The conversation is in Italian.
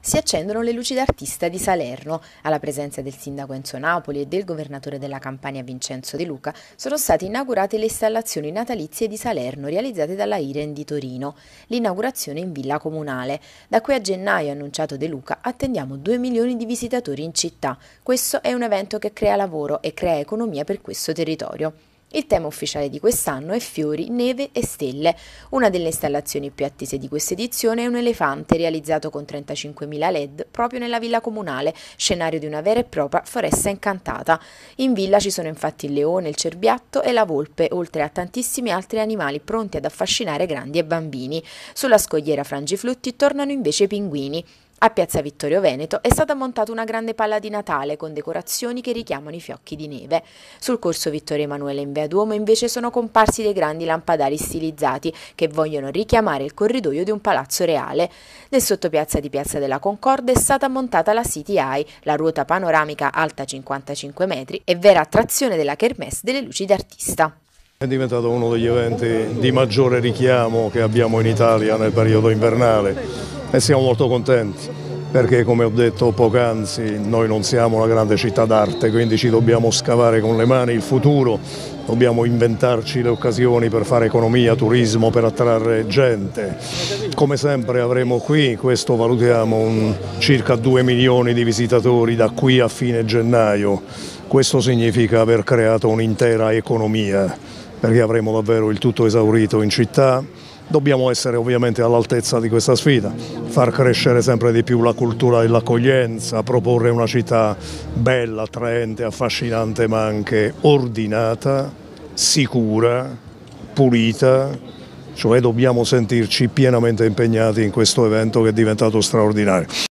si accendono le luci d'artista di Salerno. Alla presenza del sindaco Enzo Napoli e del governatore della Campania Vincenzo De Luca sono state inaugurate le installazioni natalizie di Salerno realizzate dalla IREN di Torino. L'inaugurazione in Villa Comunale. Da qui a gennaio, annunciato De Luca, attendiamo 2 milioni di visitatori in città. Questo è un evento che crea lavoro e crea economia per questo territorio. Il tema ufficiale di quest'anno è Fiori, neve e stelle. Una delle installazioni più attese di questa edizione è un elefante realizzato con 35.000 LED proprio nella villa comunale, scenario di una vera e propria foresta incantata. In villa ci sono infatti il leone, il cerbiatto e la volpe, oltre a tantissimi altri animali pronti ad affascinare grandi e bambini. Sulla scogliera Frangiflutti tornano invece i pinguini. A Piazza Vittorio Veneto è stata montata una grande palla di Natale con decorazioni che richiamano i fiocchi di neve. Sul corso Vittorio Emanuele in Via Duomo invece sono comparsi dei grandi lampadari stilizzati che vogliono richiamare il corridoio di un palazzo reale. Nel sottopiazza di Piazza della Concorda è stata montata la City Eye, la ruota panoramica alta 55 metri e vera attrazione della Kermesse delle luci d'artista. È diventato uno degli eventi di maggiore richiamo che abbiamo in Italia nel periodo invernale e siamo molto contenti perché come ho detto poc'anzi noi non siamo una grande città d'arte, quindi ci dobbiamo scavare con le mani il futuro, dobbiamo inventarci le occasioni per fare economia, turismo, per attrarre gente. Come sempre avremo qui, questo valutiamo, un, circa 2 milioni di visitatori da qui a fine gennaio. Questo significa aver creato un'intera economia perché avremo davvero il tutto esaurito in città Dobbiamo essere ovviamente all'altezza di questa sfida, far crescere sempre di più la cultura dell'accoglienza, proporre una città bella, attraente, affascinante ma anche ordinata, sicura, pulita, cioè dobbiamo sentirci pienamente impegnati in questo evento che è diventato straordinario.